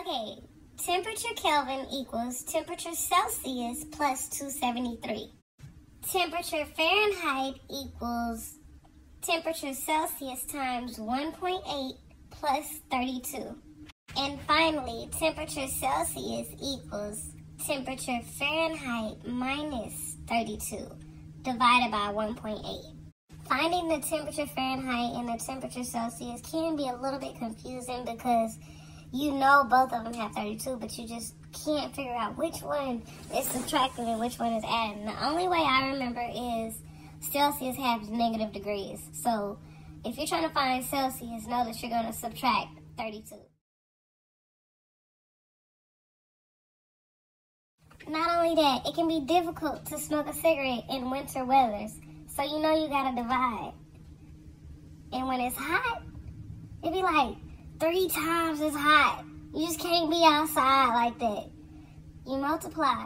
Okay, temperature Kelvin equals temperature Celsius plus 273. Temperature Fahrenheit equals temperature Celsius times 1.8 plus 32. And finally, temperature Celsius equals temperature Fahrenheit minus 32 divided by 1.8. Finding the temperature Fahrenheit and the temperature Celsius can be a little bit confusing because you know both of them have 32, but you just can't figure out which one is subtracting and which one is adding. The only way I remember is Celsius has negative degrees. So if you're trying to find Celsius, know that you're going to subtract 32. Not only that, it can be difficult to smoke a cigarette in winter weathers. So you know you gotta divide. And when it's hot, it'd be like three times as hot. You just can't be outside like that. You multiply.